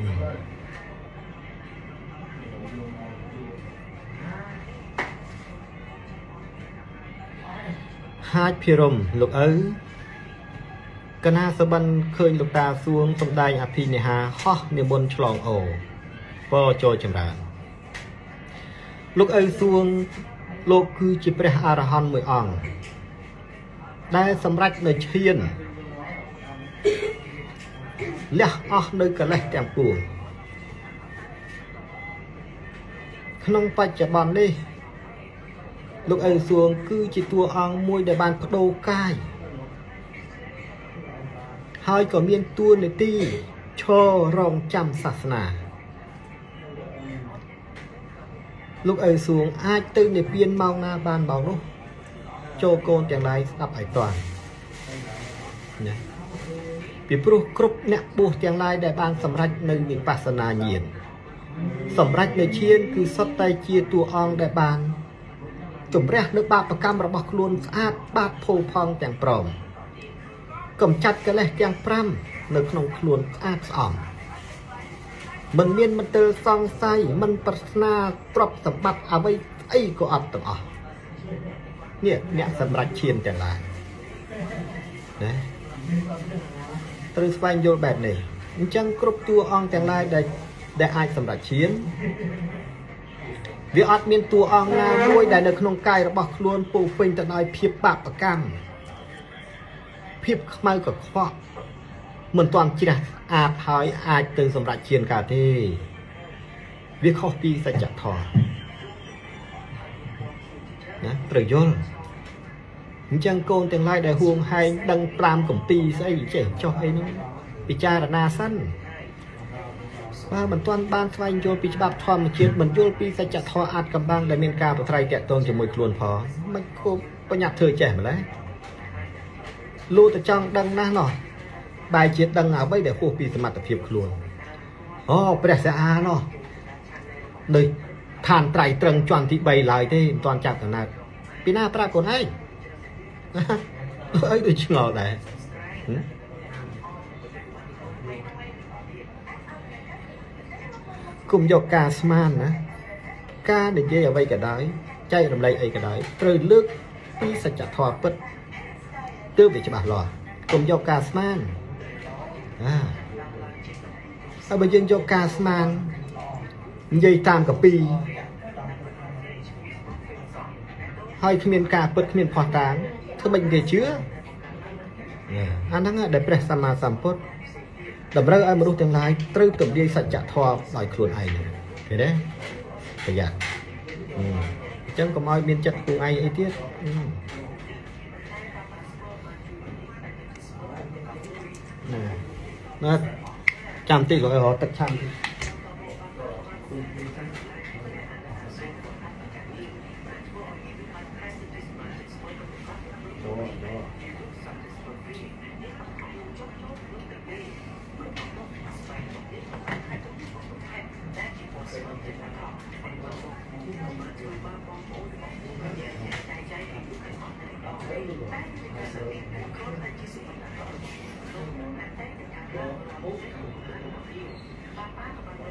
ហាចភិរមលោកឪកណាសបិនឃើញលោកតាសួងសំដែងអភិនិហាហោះនិមន្តឆ្លងអូពរចូលចម្រើនលោកឪសួងលោកគឺជាព្រះអរហន្តមួយអង្គដែលសម្រេចនៅឈាន លះអស់នៅកិលេសទាំងពួងក្នុងបច្ចុប្បន្ននេះលោកឪសួងគឺជាតួអង្គមួយដែលបានបដូរកាយហើយក៏មានតួនាទីឈររងចាំសាសនាលោកឪសួងអាចទៅនិព្វានម៉ោងណាបានម៉ោងនោះចូលកូនទាំងឡាយស្ដាប់ឲ្យតាន់ណា ពីព្រោះគ្រប់អ្នកបួសទាំងឡាយដែលបានសម្រេចនៅវិបស្សនាញាណសម្រេចនៅឈានគឺសុទ្ធតែជាតួអង្គដែលបានជំរះនៅបាបកម្មរបស់ខ្លួនស្អាតបាតផូរផង់ទាំងព្រមកំចាត់កិលេសទាំង5នៅក្នុងខ្លួនស្អាតស្អំមិនមានមន្ទិលសង្ស័យមិនប្រាថ្នាទ្រព្យសម្បត្តិអ្វីអីក៏អត់ទាំងអស់នេះអ្នកសម្រាប់ឈានទាំងឡាយណា ត្រូវស្វែងយល់បែបនេះអញ្ចឹងគ្រប់តួអង្គទាំងឡាយដែលដែលអាចសម្រាប់ឈានវាអត់មានតួអង្គណាមួយដែលនៅក្នុងកាយរបស់ខ្លួនពោពេញទៅដោយភាពបាបកម្មភាពខ្មៅកខ្វក់មិនទាន់ជ្រះអាចហើយអាចទៅសម្រាប់ឈានកើតទេវាខុសពីសច្ចធម៌ណាត្រូវយល់ អញ្ចឹងកូនទាំងឡាយដែលហួងហែងដឹង5កំពីស្អីចេះចុះអីហ្នឹងពិចារណាសិនបើមិនទាន់បានស្វែងយល់ពីច្បាប់ធម្មជាតិមិនយល់ពីសច្ចធម៌អាចកំបាំងដែលមានការប្រត្រៃតាក់ទងជាមួយខ្លួនផងមិនគប់បញ្ញត្តិធ្វើចេះម្ល៉េះលូទៅចង់ដឹងណាស់ណោះបែរជាដឹងអ្វីដែលហួសពីសមត្ថភាពខ្លួនអូព្រះសាអាណោះនៅឋានត្រៃត្រឹងជាន់ទី3ឡើយទេមិនទាន់ចាប់កំណើតពីណាប្រាប់ខ្លួនឯង អីដូចឆ្ងល់ដែរគុំយកការស្មានណាការនិយាយអ្វីក៏ដោយចែករំលែកអីក៏ដោយត្រូវលើកពីសច្ចធម៌ពិតទើបវាច្បាស់លាស់គុំយកការស្មានអាហើយបើយើងយកការស្មាននិយាយតាមកពីហើយគ្មានការពិតគ្មានផោះតាង ធ្វើមិនគេជឿអាហ្នឹងដែលព្រះសម្មាសម្ពុទ្ធតម្រូវឲ្យមនុស្សទាំងឡាយត្រូវទំលាយសច្ចធម៌ដោយខ្លួនឯងឃើញទេប្រយ័ត្នអញ្ចឹងកុំឲ្យមានចិត្តខ្លួនឯងអីទៀតណាចាំតិចក៏ឲ្យរកទឹកឆាំ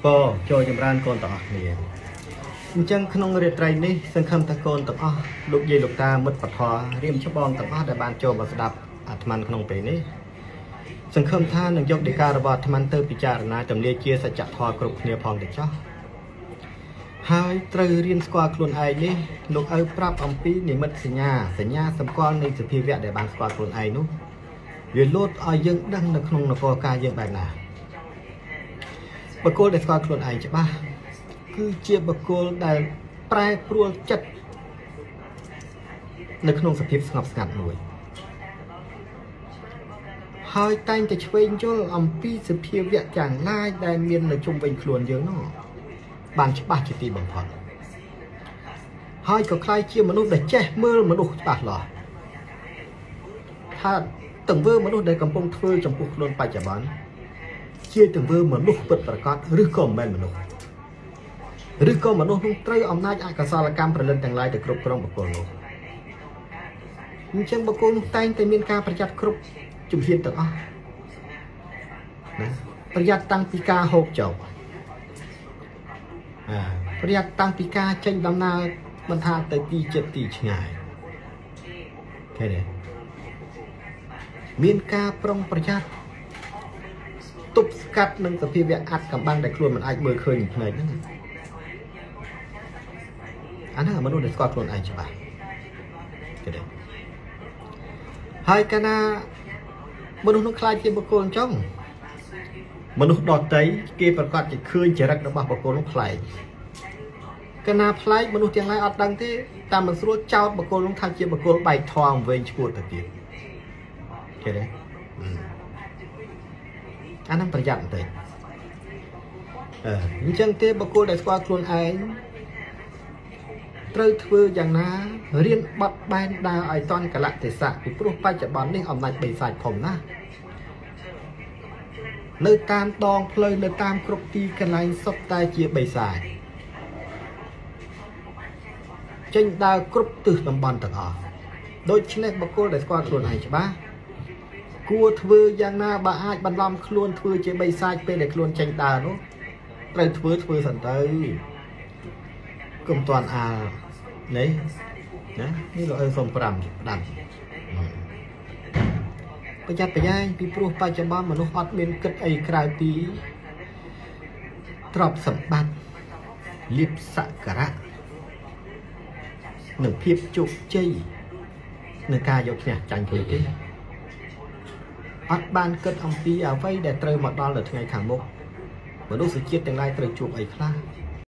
ចក៏ចូលចម្រើនកូនទាំងអស់គ្នាអញ្ចឹងក្នុងរាត្រីនេះសង្ឃឹមថាកូនទាំងអស់លោកយាយលោកតាមិត្តពធរៀមច្បងទាំងអស់ដែលបានចូលមកស្ដាប់អាត្មាក្នុងពេលនេះសង្ឃឹមថានឹងយកដីការបស់អាត្មាទៅពិចារណាទម្លាជាសច្ចធម៌គ្រប់គ្នាផងទៅចោះហើយត្រូវរៀនស្គាល់ខ្លួនឯងនេះលោកឪប្រាប់អំពីនិមិត្តសញ្ញាសញ្ញាសម្គាល់នៃសភាវៈដែលបានស្គាល់ខ្លួនឯងនោះវាលោតឲ្យយើងដឹងនៅក្នុងនគរការយើងបែបណា បុគ្គលដែលស្គាល់ខ្លួនឯងច្បាស់គឺជាបុគ្គលដែលប្រែប្រួលចិត្តនៅក្នុងសភាពស្ងប់ស្ងាត់មួយ ហើយតែងតែឆ្វេងយល់អំពីសភាវៈយ៉ាងឡាយដែលមាននៅជុំវិញខ្លួនយើងនោះបានច្បាស់ជាទីបំផុតហើយក៏คล้ายជាមនុស្សដែលចេះមើលមនុស្សច្បាស់លាស់ថាទង្វើមនុស្សដែលកំពុងធ្វើចំពោះខ្លួនបច្ចុប្បន្ន ជាទង្វើមនុស្សពិតប្រាកដឬក៏មិនមែនមនុស្សឬក៏មនុស្សនោះត្រូវអំណាចអកុសលកម្មប្រលិនទាំងឡាយទៅគ្រប់គ្រងបុគ្គលនោះអញ្ចឹងបុគ្គលនោះតែងតែមានការប្រយ័ត្នគ្រប់ជំហានទាំងអស់ណាប្រយ័ត្នតាំងពីការហូបចុកអាប្រយ័ត្នតាំងពីការចេញដំណើរមិនថាទៅទីចិត្តទីឆ្ងាយឃើញទេមានការប្រុងប្រយ័ត្ន ទប់ស្កាត់នឹងសភាវៈអាចកំបាំងដែលខ្លួនមិនអាចមើលឃើញផ្នែកហ្នឹងអាហ្នឹងមនុស្សដែលស្គាល់ខ្លួនឯងច្បាស់ឃើញទេហើយកាលណាមនុស្សនោះខ្លាចជាបុគ្គលអញ្ចឹងមនុស្សដតីគេប្រកាសជាឃើញចរិតរបស់បុគ្គលនោះប្លែកកាលណាប្លែកមនុស្សទាំងឡាយអត់ដឹងទេតាមមិនស្រួលចោតបុគ្គលនោះថាជាបុគ្គលបែកធំវែងឈួតទៅទៀតឃើញទេ អានឹងប្រយ័ត្នបន្តិចអឺអញ្ចឹងទេបុគ្គលដែលស្គាល់ខ្លួនឯងត្រូវធ្វើយ៉ាងណារៀនបត់បែនដើរឲ្យតន់កលៈទេសៈពីព្រោះបច្ចុប្បន្ននេះអំណាចបិសាចធំណាស់នៅតាមដងផ្លូវនៅតាមគ្រប់ទីកន្លែងសុទ្ធតែជាបិសាចចេញដើរគ្រប់ទិសតំបន់ទាំងអស់ដូច្នេះបុគ្គលដែលស្គាល់ខ្លួនឯងច្បាស់ គួរធ្វើយ៉ាងណាបើអាចបន្លំខ្លួនធ្វើជាបិសាចពេលដែលខ្លួនចេញដើរនោះត្រូវធ្វើធ្វើសិនទៅកុំតាន់អាលនេះណានេះលោកអើសុំ5ផ្ដាំប្រយ័ត្នប្រយែងពីព្រោះបច្ចុប្បន្នមនុស្សអត់មានគិតអីក្រៅពីទ្រព្យសម្បត្តិលៀបសក្ការៈនិងភាពជោគជ័យនៅការយកឈ្នះចាញ់គ្នាទេ អត់បានគិតអំពីអ្វីដែលត្រូវមកដល់នៅថ្ងៃខាងមុខមនុស្សជាតិទាំងឡាយត្រូវជួបអីខ្លះ